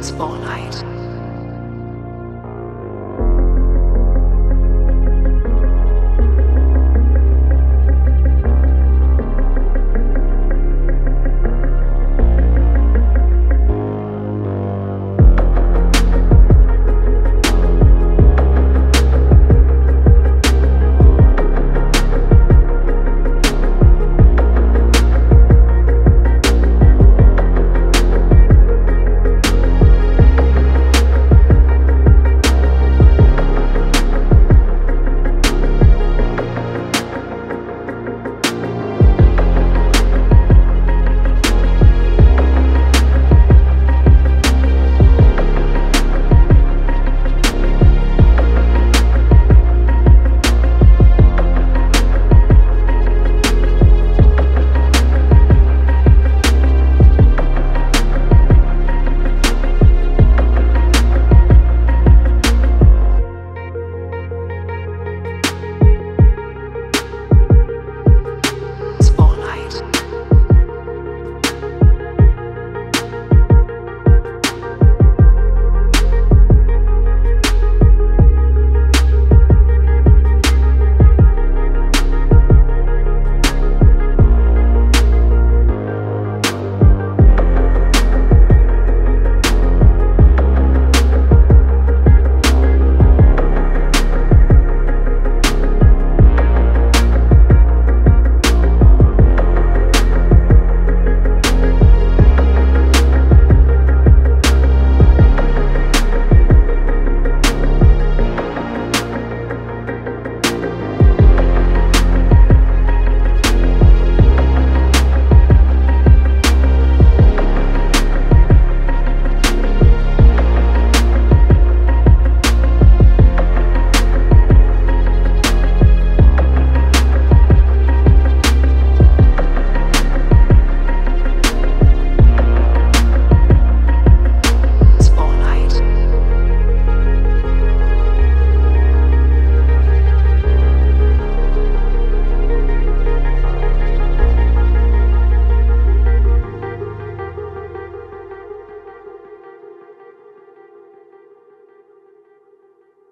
Spotlight.